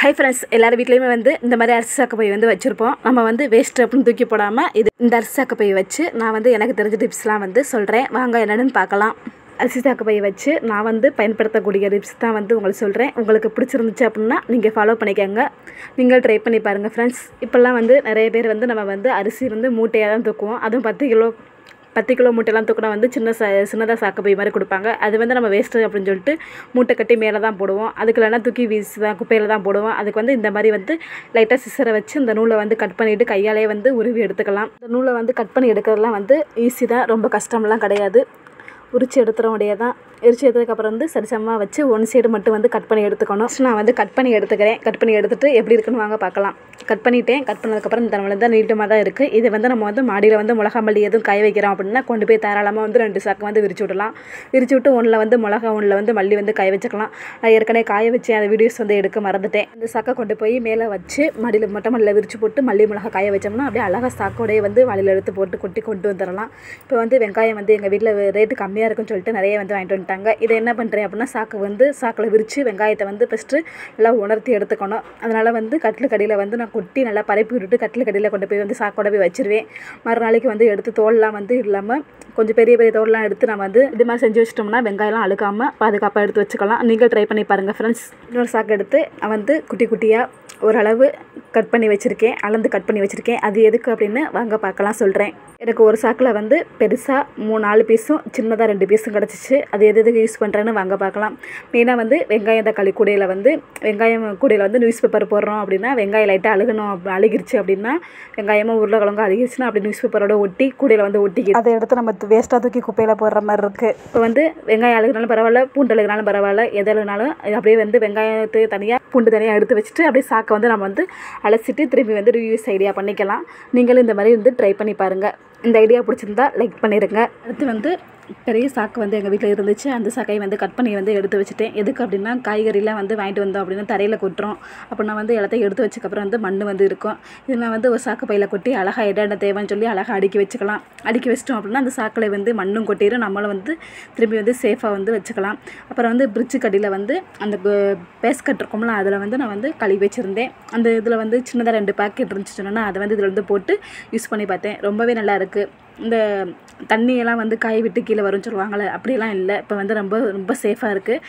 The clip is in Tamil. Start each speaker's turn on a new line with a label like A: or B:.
A: ஹை ஃப்ரெண்ட்ஸ் எல்லார் வீட்லேயுமே வந்து இந்த மாதிரி அரிசி சாக்கு பை வந்து வச்சுருப்போம். நம்ம வந்து வேஸ்ட் அப்படின்னு தூக்கி போடாமல் இது இந்த அரிசி சாக்கு பை வச்சு நான் வந்து எனக்கு தெரிஞ்ச டிப்ஸ்லாம் வந்து சொல்கிறேன் வாங்க என்னென்னு பார்க்கலாம். அரிசி சாக்குப்பையை வச்சு நான் வந்து பயன்படுத்தக்கூடிய டிப்ஸ் தான் வந்து உங்களுக்கு சொல்கிறேன் உங்களுக்கு பிடிச்சிருந்துச்சு அப்படின்னா நீங்கள் ஃபாலோ பண்ணிக்கோங்க. நீங்கள் ட்ரை பண்ணி பாருங்கள் ஃப்ரெண்ட்ஸ் இப்போல்லாம் வந்து நிறைய பேர் வந்து நம்ம வந்து அரிசி வந்து மூட்டையாக தான் தூக்குவோம். அதுவும் பத்து கிலோ பத்து கிலோ மூட்டைலாம் தூக்கினா வந்து சின்ன ச சின்னதாக சாக்கு பை மாதிரி கொடுப்பாங்க. அது வந்து நம்ம வேஸ்ட்டு அப்படின்னு சொல்லிட்டு மூட்டை கட்டி மேலே தான் போடுவோம். அதுக்கு இல்லைனா தூக்கி வீசி தான் குப்பையில் தான் போடுவோம். அதுக்கு வந்து இந்த மாதிரி வந்து லைட்டாக சிசரை வச்சு இந்த நூலை வந்து கட் பண்ணிவிட்டு கையாலே வந்து உருவி எடுத்துக்கலாம். இந்த நூலை வந்து கட் பண்ணி எடுக்கிறதுலாம் வந்து ஈஸி தான். ரொம்ப கஷ்டம்லாம் கிடையாது. உரிச்சு எடுத்துட முடியாதான் எரிச்சு எடுத்ததுக்கப்புறம் வந்து சரிசமமாக வச்சு ஒன் சைடு மட்டும் வந்து கட் பண்ணி எடுத்துக்கணும். நான் வந்து கட் பண்ணி எடுத்துக்கிறேன். கட் பண்ணி எடுத்துகிட்டு எப்படி இருக்குன்னு வாங்க பார்க்கலாம். கட் பண்ணிட்டேன். கட் பண்ணதுக்கப்புறம் இந்த நம்மள தான் நீட்டமாக தான் இருக்குது இது வந்து நம்ம வந்து மாடியில் வந்து மிளகா மல்லி எதுவும் காய வைக்கிறோம் அப்படின்னா கொண்டு போய் தாராளமாக வந்து ரெண்டு சாக்கு வந்து விரிச்சு விடலாம். விரிச்சு விட்டு ஒன்றில் வந்து மிளகா ஒன்றில் வந்து மல்லி வந்து காய வச்சுக்கலாம். நான் ஏற்கனவே காய வச்சு அந்த வீடியோஸ் வந்து எடுக்க மறந்துட்டேன். அந்த சாக்கை கொண்டு போய் மேலே வச்சு மடியில் மொட்டை மல்லியில் விரிச்சு போட்டு மல்லி மிளகா காய வச்சோம்னா அப்படியே அழகாக சாக்கோடையே வந்து வலையில் எடுத்து போட்டு கொட்டி கொண்டு வந்துடலாம். இப்போ வந்து வெங்காயம் வந்து எங்கள் வீட்டில் ரேட்டு கம்மியாக இருக்குன்னு சொல்லிட்டு நிறைய வந்து வாங்கிட்டு மாட்டாங்க. இதை என்ன பண்ணுறேன் அப்படின்னா சாக்கு வந்து சாக்கில் விரித்து வெங்காயத்தை வந்து ஃபஸ்ட்டு நல்லா உணர்த்தி எடுத்துக்கணும். அதனால் வந்து கட்டில் கடையில் வந்து நான் கொட்டி நல்லா பரப்பி விட்டுட்டு கட்டில் கடியில் கொண்டு போய் வந்து சாக்கோட போய் வச்சுருவேன். மறுநாளைக்கு வந்து எடுத்து தோல்லாம் வந்து இல்லாமல் கொஞ்சம் பெரிய பெரிய தோல்லாம் எடுத்து நம்ம வந்து இது மாதிரி செஞ்சு வச்சிட்டோம்னா வெங்காயம்லாம் அழுக்காமல் பாதுகாப்பாக எடுத்து வச்சுக்கலாம். நீங்கள் ட்ரை பண்ணி பாருங்கள் ஃப்ரெண்ட்ஸ் இன்னொரு சாக்கு எடுத்து நான் வந்து குட்டி குட்டியாக ஓரளவு கட் பண்ணி வச்சுருக்கேன். அளந்து கட் பண்ணி வச்சுருக்கேன். அது எதுக்கு அப்படின்னு வாங்க பார்க்கலாம் சொல்கிறேன் எனக்கு ஒரு சாக்கில் வந்து பெருசாக மூணு நாலு பீஸும் சின்னதாக ரெண்டு பீஸும் கிடச்சிச்சு. அது எது எதுக்கு யூஸ் பண்ணுறேன்னு வாங்க பார்க்கலாம். மெயினாக வந்து வெங்காயம் தக்காளி கூடையில் வந்து வெங்காயம் கூடையில் வந்து நியூஸ் பேப்பர் போடுறோம் அப்படின்னா வெங்காயம் லைட்டாக அழுகணும் அழுகிருச்சு அப்படின்னா வெங்காயமும் உருளைக்கிழங்கும் அழுகிருச்சுன்னா அப்படி நியூஸ் பேப்பரோட ஒட்டி கூடையில் வந்து ஒட்டிக்கி அதை எடுத்து நம்ம வேஸ்ட்டாக தூக்கி குப்பையில் போடுற மாதிரி இருக்குது இப்போ வந்து வெங்காயம் அழுகினாலும் பரவாயில்ல பூண்டு அழுகினாலும் பரவாயில்ல எது அழுகினாலும் அப்படியே வந்து வெங்காயத்தை தனியாக பூண்டு தனியாக எடுத்து வச்சுட்டு அப்படியே சாக்கை வந்து நம்ம வந்து அலசிட்டு திரும்பி வந்து ரிவ்யூஸ் ஐடியா பண்ணிக்கலாம். நீங்களும் இந்த மாதிரி வந்து ட்ரை பண்ணி பாருங்கள் இந்த ஐடியா பிடிச்சிருந்தா லைக் பண்ணிடுங்க அடுத்து வந்து பெரிய சாக்கு வந்து எங்கள் வீட்டில் இருந்துச்சு. அந்த சாக்கையை வந்து கட் பண்ணி வந்து எடுத்து வச்சுட்டேன். எதுக்கு அப்படின்னா காய்கறிலாம் வந்து வாங்கிட்டு வந்தோம் அப்படின்னா தரையில் கொட்டுறோம். அப்போ நான் வந்து எல்லாத்தையும் எடுத்து வச்சக்கப்புறம் வந்து மண் வந்து இருக்கும். இதெல்லாம் வந்து ஒரு சாக்கு பையில் கொட்டி அழகாக இடம் தேவைன்னு சொல்லி அழகாக அடுக்கி வச்சுக்கலாம். அடுக்கி வச்சிட்டோம் அப்படின்னா அந்த சாக்கில் வந்து மண்ணும் கொட்டிடும் நம்மளும் வந்து திரும்பி வந்து சேஃபாக வந்து வச்சுக்கலாம். அப்புறம் வந்து பிரிட்ஜு கடியில் வந்து அந்த பேஸ்கட் இருக்கும்ல அதில் வந்து நான் வந்து கழுவி வச்சுருந்தேன். அந்த இதில் வந்து சின்னதாக ரெண்டு பேக்கெட் இருந்துச்சு சொன்னேன்னா அதை வந்து இதில் வந்து போட்டு யூஸ் பண்ணி பார்த்தேன். ரொம்பவே நல்லா இருக்குது இந்த தண்ணியெல்லாம் வந்து காய விட்டு கீழே வரும்னு சொல்லுவாங்கள்ல அப்படியெல்லாம் இல்லை. இப்போ வந்து ரொம்ப ரொம்ப சேஃபாக இருக்குது